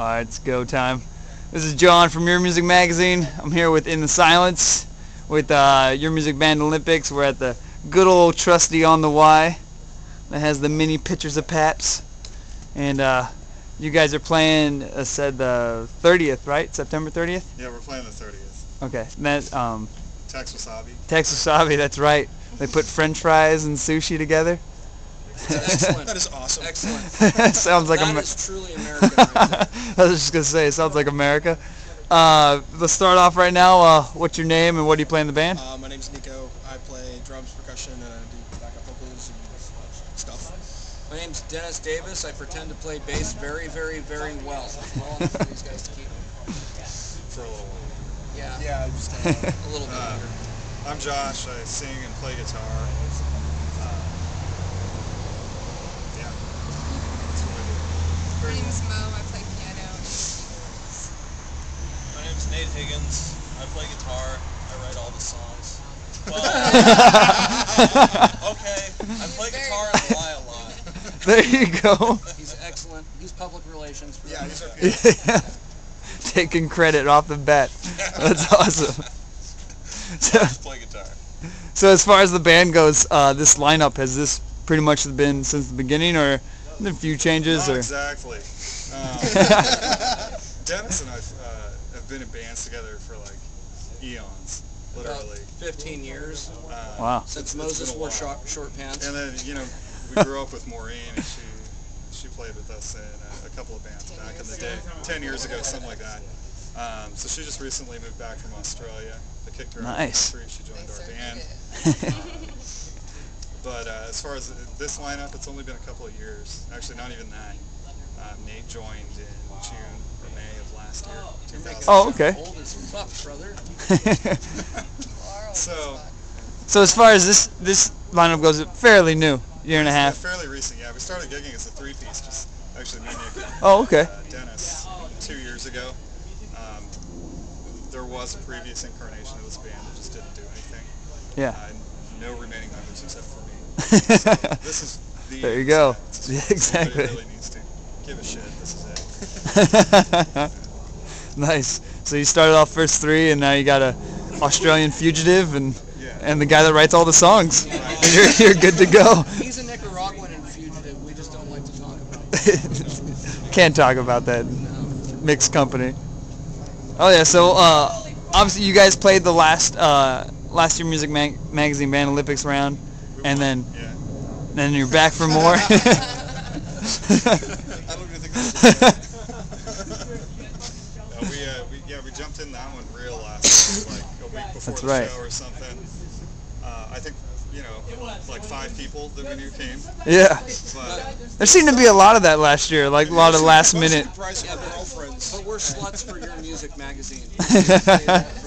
All right, it's go time. This is John from Your Music Magazine. I'm here with In the Silence with uh, Your Music Band Olympicks. We're at the good old trusty on the Y that has the mini pictures of Paps. And uh, you guys are playing, uh, said the 30th, right? September 30th? Yeah, we're playing the 30th. Okay. And that, um, Tex Wasabi. Tex Wasabi, that's right. They put french fries and sushi together. Excellent. that is awesome. Excellent. sounds like that Amer- is truly American. Right I was just gonna say, it sounds like America. Uh, let's start off right now. Uh, what's your name and what do you play in the band? uh, my name's Nico. I play drums, percussion, and I do backup vocals and stuff. My name's Dennis Davis. I pretend to play bass very, very, very well. Well enough for these guys to keep. For a little while. Yeah, Yeah, I just a little bit. Uh. I'm Josh. I sing and play guitar. Uh, yeah. That's what I do. My name is Mo. I play piano. My name's Nate Higgins. I play guitar. I write all the songs. Well, okay. I play very guitar and lie a lot. there you go. He's excellent. He's public relations. For yeah, them. these are Taking credit off the bat. That's awesome. So, play guitar. so as far as the band goes, uh, this lineup has this pretty much been since the beginning, or a few changes, Not or exactly. Um, Dennis and I uh, have been in bands together for like eons, About literally. 15 years Uh, wow. since Moses wore short, short pants. And then you know we grew up with Maureen, and she she played with us in a, a couple of bands back in the day, ten years ago, something like that. Um, so she just recently moved back from Australia. I kicked her out of the Nice. country. She joined They our certainly band. did. But uh, as far as this lineup, it's only been a couple of years. Actually, not even that. Um, Nate joined in June or May of last year, oh, okay. Old as fuck, brother. So- so as far as this this lineup goes, it's fairly new, year and a Yeah, half. fairly recent, yeah. We started gigging as a three-piece, just actually me, Nick, and Oh, okay. uh, Dennis, two years ago. Um, there was a previous incarnation of this band that just didn't do anything. Yeah. Uh, no remaining members except for me. This is the There you go. Yeah, exactly. Really needs to give a shit. This is it. nice. So you started off first three, and now you got a Australian fugitive, and Yeah. and the guy that writes all the songs. And you're you're good to go. He's a Nicaraguan and fugitive. We just don't like to talk about it. Can't talk about that No. mixed company. Oh yeah. So uh, obviously you guys played the last uh, last year Music Mag- Magazine Band Olympicks round, We and won. then Yeah. then you're back for more. I don't even think that's Uh, we, uh, we, yeah, we jumped in that one real last, like a week before That's the right. show or something. Uh, I think, you know, like five people that we knew came, yeah. but There seemed to be a lot of that last year, like a lot of last minute. Yeah, but- But we're sluts for your music magazine.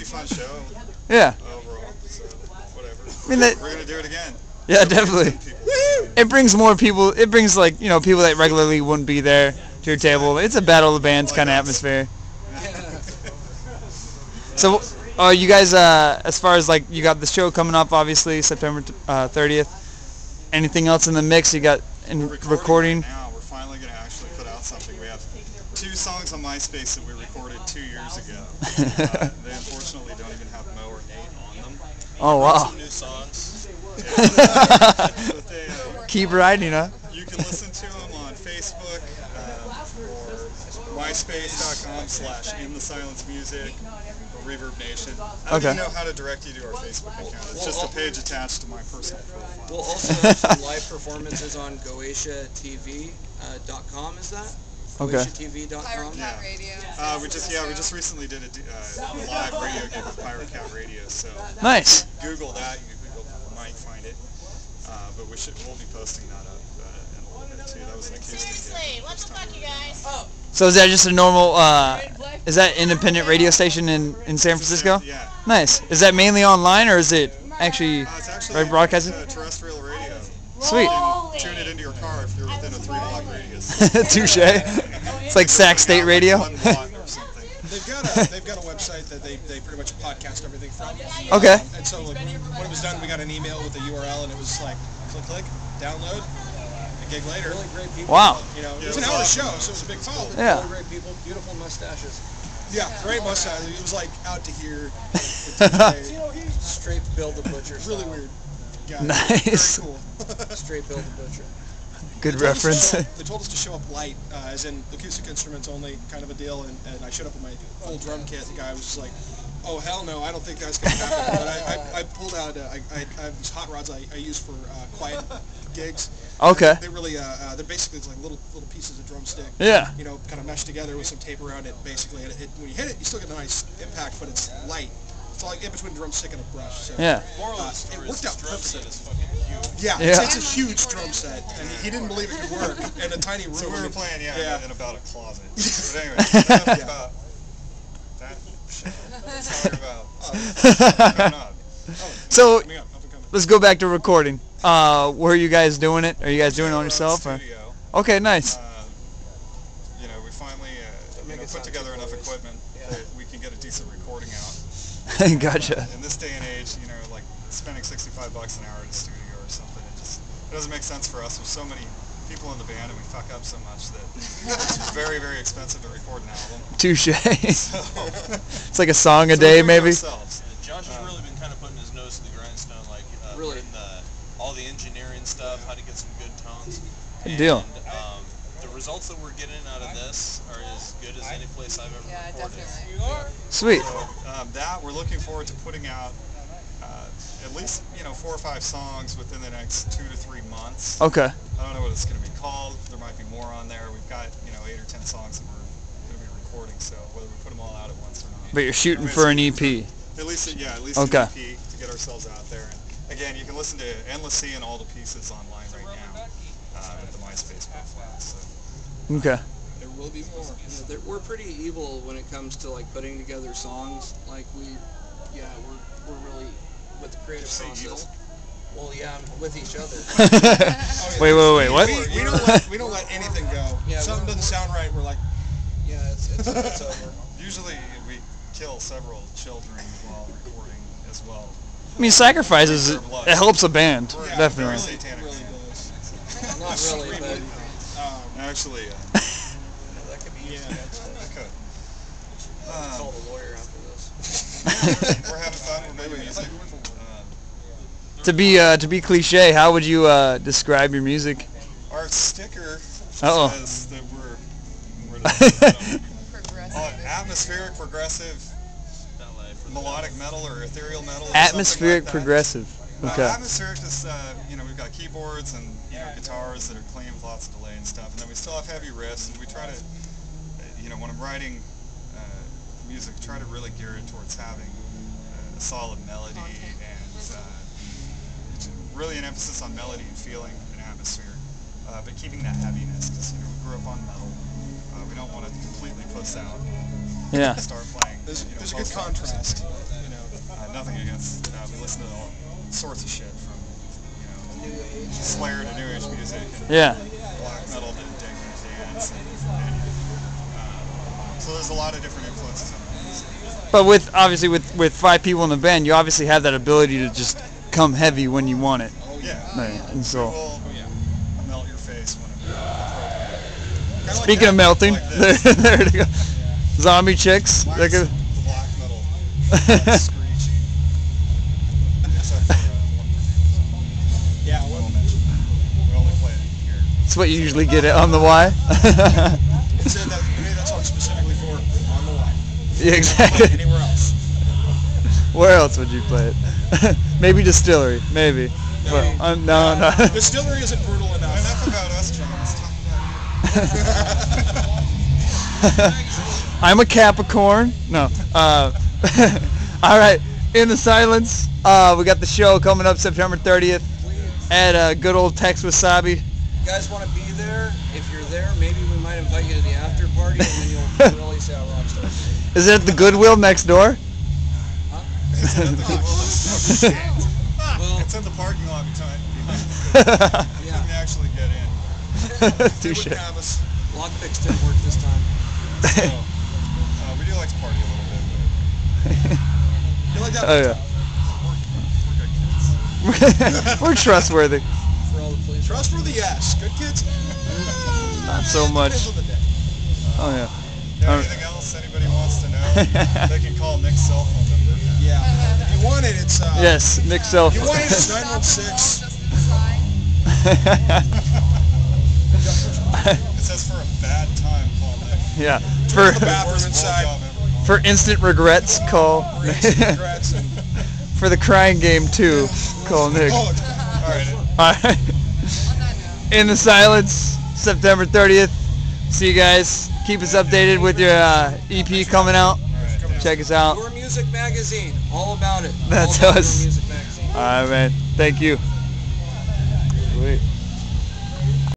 pretty fun show Yeah. overall. So whatever. I mean, that- We're gonna do it again. Yeah, definitely. It brings more people. It brings like you know people that regularly wouldn't be there to your table. It's a battle of the bands kind of atmosphere. So, uh, you guys, uh, as far as like you got the show coming up, obviously September uh, 30th. Anything else in the mix? You got in We're recording? right now. We're finally gonna actually put out something. We have two songs on MySpace that we recorded two years ago. Uh, they unfortunately don't even have Mo or Nate on them. Oh wow. Some new songs. But they, uh, Keep writing, huh? You can listen to them on Facebook um, or myspace.com slash in the silence music or Reverb Nation. I don't Okay. even know how to direct you to our Facebook account. It's just a page attached to my personal profile. We'll also have some live performances on GoatiaTV.com, is that? Okay. GoatiaTV.com? Pirate Yeah. Radio. Uh, we just yeah we just recently did a, d- uh, live radio gig with Pirate Cat Radio. So Nice. Google that. You Google might find it. Uh, but we should we'll be posting that up uh, in a little bit too. That was an acoustic. Seriously, what the fuck, you did it. So is that just a normal? Uh, is that independent radio station in in San Francisco? Yeah. Nice. Is that mainly online or is it actually? Uh, it's actually Right, broadcasting? uh, terrestrial radio. Sweet. You can tune it into your car if you're within a three block radius. Touche. It's like Sac State Radio. Or something. They've got a they've got a website that they, they pretty much podcast everything from. Okay. Um, and so like, when it was done, we got an email with the URL, and it was like click click download. It gig later. Really great people. Wow. You know, it Yeah, was an hour show, so it was a big call. Yeah. Really great people. Beautiful mustaches. Yeah, great mustache. It was like out to here. It's, Straight Bill the Butcher. really weird. guy. Nice. Very cool. Straight Bill the Butcher. Good They told us to reference. show up- They told us to show up light, uh, as in acoustic instruments only, kind of a deal. And, and I showed up with my full drum kit. The guy was just like, "Oh hell no, I don't think that's gonna happen." but I, I, I pulled out. Uh, I, I, I have these hot rods I, I use for uh, quiet gigs. Okay. They really, uh, uh, they're basically like little little pieces of drumstick. Yeah. You know, kind of meshed together with some tape around it, basically. And it, when you hit it, you still get a nice impact, but it's light. It's like in between drumstick and a brush. So. Yeah. Moral of Uh, the story it is worked out drum set perfectly. is. Yeah, Yeah. It's, it's a huge drum set, and he didn't believe it could work in a tiny room. So we were playing, yeah, yeah. in about a closet. But anyway, enough Yeah. about that shit. Let's talk about what's going on. So Coming up, up and coming. let's go back to recording. Uh, where are you guys doing it? Are you guys doing it on yourself? Or? Okay, nice. Uh, you know, we finally uh, you know, put together enough glorious. equipment that we can get a decent recording out. gotcha. In this day and age, you know, like spending 65 bucks an hour in a studio or something, it just it doesn't make sense for us. There's so many people in the band and we fuck up so much that it's very, very expensive to record an album. Touche. So, it's like a song a so day, we're doing it maybe. ourselves. And Josh has really been kind of putting his nose to the grindstone, like uh, Really? the, all the engineering stuff, how to get some good tones. Good and, deal. Um, the results that we're getting out of this are as good as any place I've ever Yeah, recorded. definitely. Sweet. So um, that we're looking forward to putting out uh, at least you know four or five songs within the next two to three months. Okay. I don't know what it's going to be called. There might be more on there. We've got you know eight or ten songs that we're going to be recording. So whether we put them all out at once or not. But you're shooting for an EP. At least yeah, at least Okay. an EP to get ourselves out there. And again, you can listen to Endless Sea and all the pieces online right now uh, at the MySpace profile. So. Okay. There will be more. You know, we're pretty evil when it comes to like putting together songs. Like we, yeah, we're, we're really with the creative process. evil? Well, yeah, with each other. wait, wait, wait. What? We, we don't let we don't let anything go. Yeah, something doesn't sound right, we're like, yeah, it's it's, it's over. Usually we kill several children while recording as well. I mean, sacrifices. It helps a band, We're definitely. very satanic. really does. Not really, but Actually, uh, that could be Yeah. used. I could. I'll call Um, the lawyer after this. we're having fun. We're making music. Um, To be uh, to be cliche, how would you uh, describe your music? our sticker Uh-oh. says that we're, we're the, Progressive. uh, atmospheric, progressive, Ballet for the melodic metal or ethereal metal. Or Atmospheric something like that. Progressive. Uh, Okay. atmospheric is, uh, you know, we've got keyboards and you know guitars that are clean with lots of delay and stuff, and then we still have heavy riffs, and we try to, uh, you know, when I'm writing uh, music, try to really gear it towards having uh, a solid melody and uh, really an emphasis on melody and feeling and atmosphere, uh, but keeping that heaviness because you know we grew up on metal. Uh, we don't want to completely puss out. Yeah. Start playing. there's, you know, there's a good contrast. You know, Uh, nothing against. Uh, we listen to all sorts of shit from you know New age. Slayer to New Age music and Yeah. black metal to dance. And, and, uh, so there's a lot of different influences. In. But with obviously with with five people in the band, you obviously have that ability to just come heavy when you want it. Oh yeah. Right, and so will melt your face when appropriate. Like speaking of melting, like there, there to go. Zombie chicks. Mine's here. That's what you usually get it on the Y. it said that we made that song specifically for on the line. yeah, exactly. Anywhere else. Where else would you play it? maybe distillery, maybe. But, uh, no, no. Distillery isn't brutal enough. Enough about us, John. Let's talk about you. I'm a Capricorn. No. Uh, all right. In the silence, uh, we got the show coming up September 30th at uh, good old Tex Wasabi. You guys want to be there? If you're there, maybe we might invite you to the after party, and then you'll really see how rock stars. Is it at the Goodwill next door? It's in the, Well, it's in the parking lot behind. behind the building. We Yeah. couldn't actually get in. They Touche. wouldn't have us. lockpicks didn't work this time. So, uh, we do like to party a little bit, You like that? Oh yeah. we're, we're good kids. We're trustworthy. For all call the police. Trustworthy, yes. Good kids. Not so much. Depends on the day. Oh yeah. Yeah, anything else anybody wants to know? they can call Nick's cell phone number. Yeah. If you want it, it's uh. Yes, Nick Self. If you want it, it's nine one Just six. inside. It says for a bad time, call Nick. yeah. For The bathroom Worst inside. blowjob. Call for instant regrets, call. Regrets and for the crying game too, call Nick. All right. Alright. On that note. In the silence, September 30th. See you guys. Keep us updated with your uh, EP coming out. Check us out. Your Music Magazine, all about it. That's all about us. Your Music Magazine. Alright, man. Thank you. Sweet.